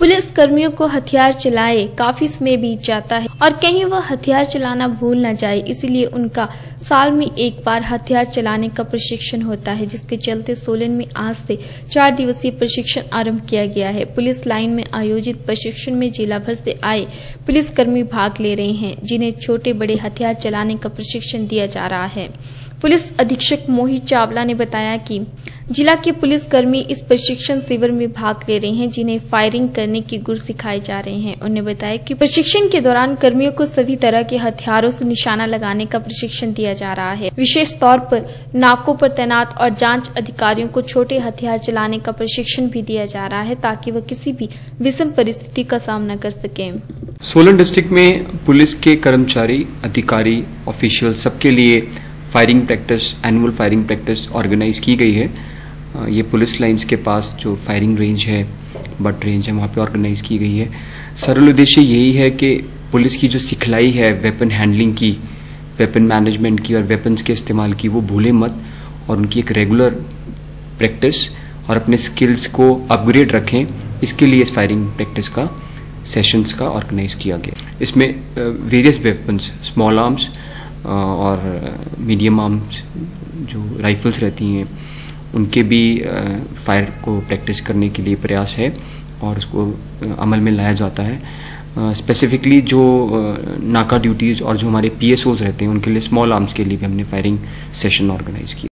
Police कर्मियों को हथियार चलाए, काफ़ी समय बीत जाता है और कहीं वह हथियार चलाना भूल न जाए, इसलिए उनका साल में एक बार हथियार चलाने का प्रशिक्षण होता है, जिसके चलते सोलन में आज से चार दिवसीय प्रशिक्षण आरंभ किया गया है। पुलिस लाइन में आयोजित प्रशिक्षण में जिला भर से आए पुलिस कर्मी भाग ले रहे हैं, जिन्हें छोटे बड़े हथियार चलाने का प्रशिक्षण दिया जा रहा है। पुलिस अधीक्षक मोहित चावला ने बताया कि जिला के पुलिस कर्मी इस प्रशिक्षण शिविर में भाग ले रहे हैं, जिन्हें फायरिंग करने की गुर सिखाए जा रहे हैं। उन्होंने बताया कि प्रशिक्षण के दौरान कर्मियों को सभी तरह के हथियारों से निशाना लगाने का प्रशिक्षण दिया जा रहा है। विशेष तौर पर नाकों पर तैनात और जाँच अधिकारियों को छोटे हथियार चलाने का प्रशिक्षण भी दिया जा रहा है, ताकि वह किसी भी विषम परिस्थिति का सामना कर सके। सोलन डिस्ट्रिक्ट में पुलिस के कर्मचारी, अधिकारी, ऑफिशियल सबके लिए firing practice annual firing practice organise की गई है। ये पुलिस लाइंस के पास जो फायरिंग रेंज है बट रेंज है, वहाँ पे ऑर्गेनाइज की गई है। सरल उद्देश्य यही है कि पुलिस की जो सिखलाई है वेपन हैंडलिंग की वेपन मैनेजमेंट की और वेपन्स के इस्तेमाल की, वो भूले मत और उनकी एक रेगुलर प्रैक्टिस और अपने स्किल्स को अपग्रेड रखें। इसके लिए इस फायरिंग प्रैक्टिस का सेशंस का ऑर्गेनाइज किया गया। इसमें वेरियस वेपन्स स्मॉल आर्म्स और मीडियम आर्म्स जो राइफल्स रहती हैं, उनके भी फायर को प्रैक्टिस करने के लिए प्रयास है और उसको अमल में लाया जाता है। स्पेसिफिकली जो नाका ड्यूटीज़ और जो हमारे पीएसओज रहते हैं, उनके लिए स्मॉल आर्म्स के लिए भी हमने फायरिंग सेशन ऑर्गेनाइज किया।